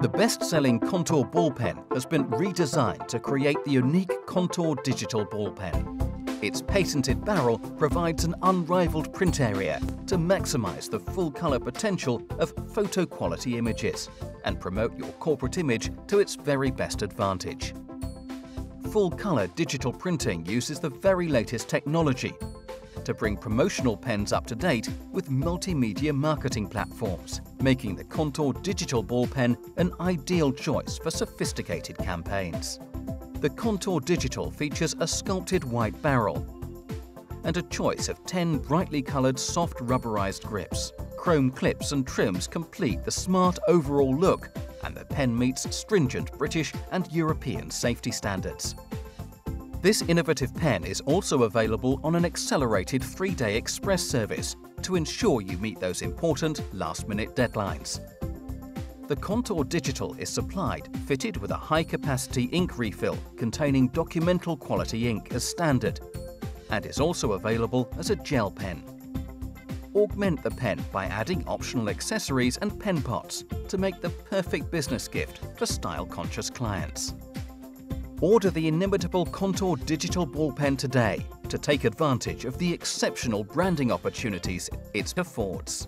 The best-selling Contour ball pen has been redesigned to create the unique Contour digital ball pen. Its patented barrel provides an unrivaled print area to maximise the full colour potential of photo quality images and promote your corporate image to its very best advantage. Full colour digital printing uses the very latest technology to bring promotional pens up to date with multimedia marketing platforms, making the Contour digital ball pen an ideal choice for sophisticated campaigns. The Contour Digital features a sculpted white barrel and a choice of 10 brightly coloured soft rubberized grips. Chrome clips and trims complete the smart overall look and the pen meets stringent British and European safety standards. This innovative pen is also available on an accelerated three-day express service to ensure you meet those important last-minute deadlines. The Contour Digital is supplied fitted with a high-capacity ink refill containing documental quality ink as standard and is also available as a gel pen. Augment the pen by adding optional accessories and pen pots to make the perfect business gift for style-conscious clients. Order the inimitable Contour digital ball pen today to take advantage of the exceptional branding opportunities it affords.